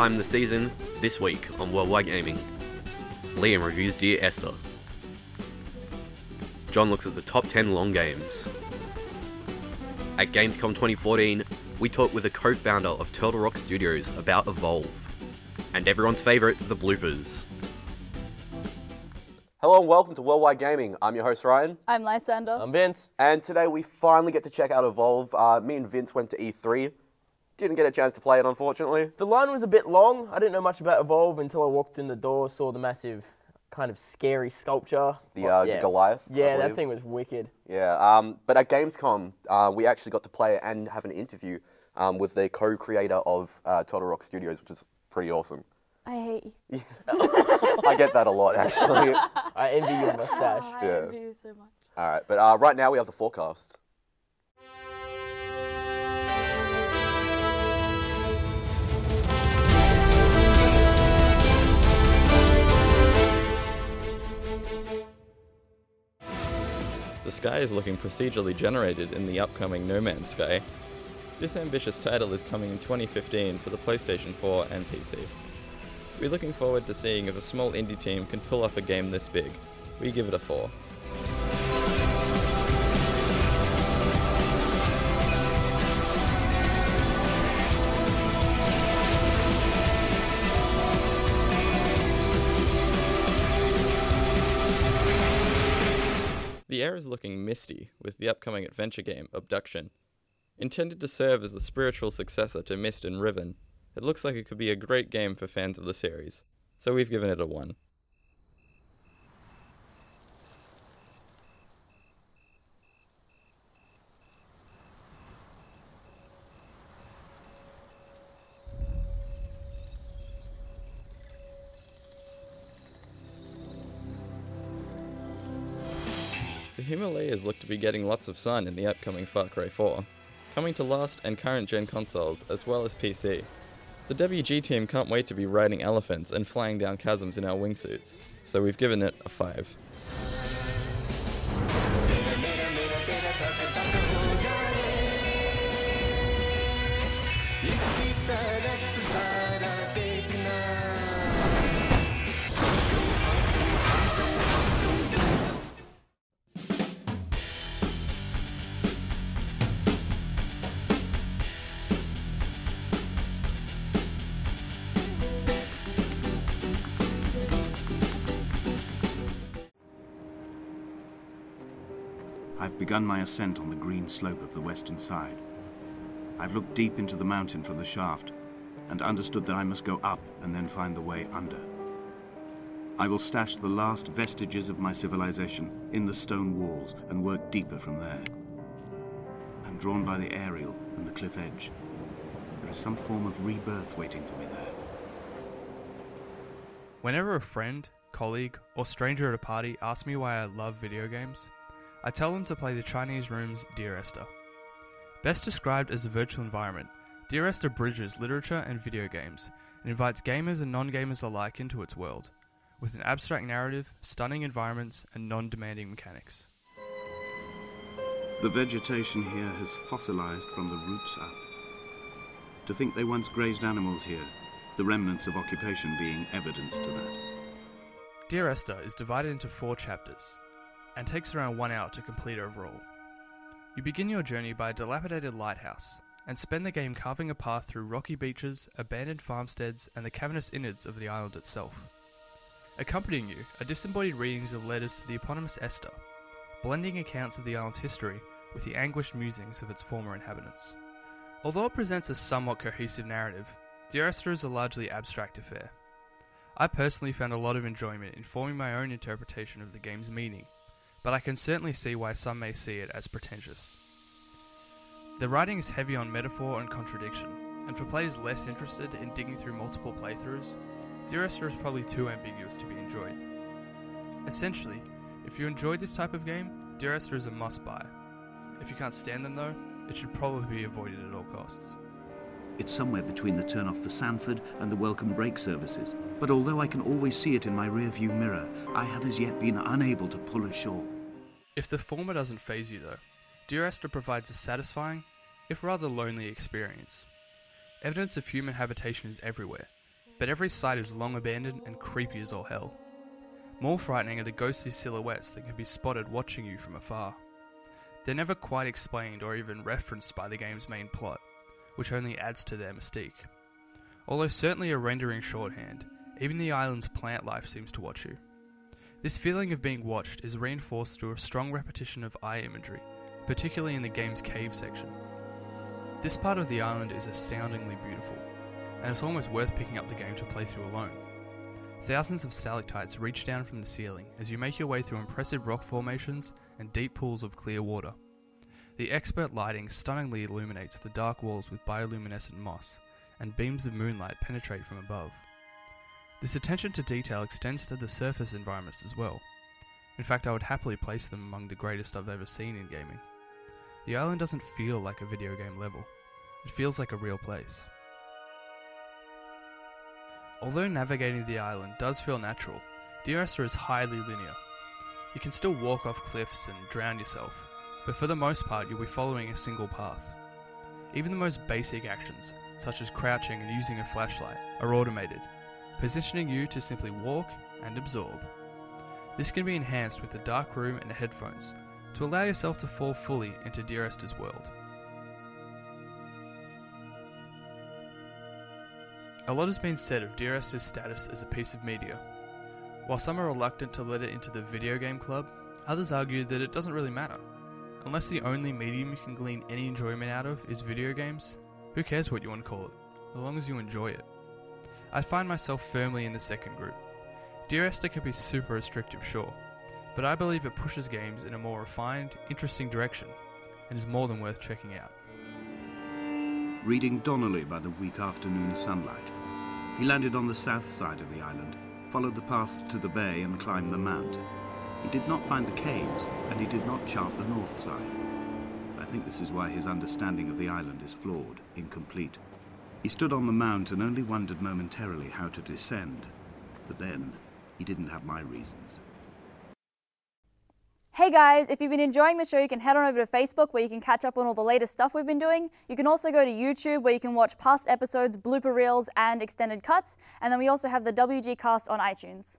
time in the season, this week on Worldwide Gaming. Liam reviews Dear Esther. John looks at the top 10 long games. At Gamescom 2014, we talked with the co founder of Turtle Rock Studios about Evolve. And everyone's favourite, the bloopers. Hello and welcome to Worldwide Gaming. I'm your host Ryan, I'm Lysander. I'm Vince. and today we finally get to check out Evolve. Uh, me and Vince went to E3. Didn't get a chance to play it, unfortunately. The line was a bit long. I didn't know much about Evolve until I walked in the door, saw the massive, kind of scary sculpture. The, Well, uh, the Goliath. Yeah, believe. that thing was wicked. Yeah, um, but at Gamescom, uh, we actually got to play it and have an interview um, with the co-creator of uh, Turtle Rock Studios, which is pretty awesome. I hate you. I get that a lot, actually. I envy your mustache. I Yeah. envy you so much. All right, but uh, right now we have the forecast. The sky is looking procedurally generated in the upcoming No Man's Sky. This ambitious title is coming in 2015 for the PlayStation 4 and PC. We're looking forward to seeing if a small indie team can pull off a game this big. We give it a 4. The air is looking misty with the upcoming adventure game Abduction. Intended to serve as the spiritual successor to Myst and Riven, it looks like it could be a great game for fans of the series, so we've given it a 1. Himalayas look to be getting lots of sun in the upcoming Far Cry 4, coming to last and current gen consoles as well as PC. The WG team can't wait to be riding elephants and flying down chasms in our wingsuits, so we've given it a 5. I've begun my ascent on the green slope of the western side. I've looked deep into the mountain from the shaft and understood that I must go up and then find the way under. I will stash the last vestiges of my civilization in the stone walls and work deeper from there. I'm drawn by the aerial and the cliff edge. There is some form of rebirth waiting for me there. Whenever a friend, colleague, or stranger at a party asks me why I love video games, I tell them to play the Chinese Room's Dear Esther. Best described as a virtual environment, Dear Esther bridges literature and video games and invites gamers and non gamers alike into its world, with an abstract narrative, stunning environments, and non demanding mechanics. The vegetation here has fossilized from the roots up. To think they once grazed animals here, the remnants of occupation being evidence to that. Dear Esther is divided into four chapters and takes around one hour to complete overall. You begin your journey by a dilapidated lighthouse and spend the game carving a path through rocky beaches, abandoned farmsteads, and the cavernous innards of the island itself. Accompanying you are disembodied readings of letters to the eponymous Esther, blending accounts of the island's history with the anguished musings of its former inhabitants. Although it presents a somewhat cohesive narrative, Dear Esther is a largely abstract affair. I personally found a lot of enjoyment in forming my own interpretation of the game's meaning, but I can certainly see why some may see it as pretentious. The writing is heavy on metaphor and contradiction, and for players less interested in digging through multiple playthroughs, Dear Esther is probably too ambiguous to be enjoyed. Essentially, if you enjoy this type of game, Dear Esther is a must buy. If you can't stand them though, it should probably be avoided at all costs. It's somewhere between the turnoff for Sanford and the welcome break services. But although I can always see it in my rearview mirror, I have as yet been unable to pull ashore. If the former doesn't phase you though, Dear Esther provides a satisfying, if rather lonely experience. Evidence of human habitation is everywhere, but every site is long abandoned and creepy as all hell. More frightening are the ghostly silhouettes that can be spotted watching you from afar. They're never quite explained or even referenced by the game's main plot, which only adds to their mystique. Although certainly a rendering shorthand, even the island's plant life seems to watch you. This feeling of being watched is reinforced through a strong repetition of eye imagery, particularly in the game's cave section. This part of the island is astoundingly beautiful, and it's almost worth picking up the game to play through alone. Thousands of stalactites reach down from the ceiling as you make your way through impressive rock formations and deep pools of clear water. The expert lighting stunningly illuminates the dark walls with bioluminescent moss, and beams of moonlight penetrate from above. This attention to detail extends to the surface environments as well. In fact, I would happily place them among the greatest I've ever seen in gaming. The island doesn't feel like a video game level, it feels like a real place. Although navigating the island does feel natural, Esther is highly linear. You can still walk off cliffs and drown yourself, but for the most part you'll be following a single path. Even the most basic actions, such as crouching and using a flashlight, are automated, positioning you to simply walk and absorb. This can be enhanced with a dark room and headphones to allow yourself to fall fully into Dear Esther's world. A lot has been said of Dear Esther's status as a piece of media. While some are reluctant to let it into the video game club, others argue that it doesn't really matter. Unless the only medium you can glean any enjoyment out of is video games, who cares what you want to call it, as long as you enjoy it. I find myself firmly in the second group. Dear Esther can be super restrictive, sure, but I believe it pushes games in a more refined, interesting direction, and is more than worth checking out. Reading Donnelly by the weak afternoon sunlight, he landed on the south side of the island, followed the path to the bay, and climbed the mount. He did not find the caves, and he did not chart the north side. I think this is why his understanding of the island is flawed, incomplete. He stood on the mount and only wondered momentarily how to descend. But then, he didn't have my reasons. Hey guys, if you've been enjoying the show, you can head on over to Facebook where you can catch up on all the latest stuff we've been doing. You can also go to YouTube where you can watch past episodes, blooper reels, and extended cuts. And then we also have the WG cast on iTunes.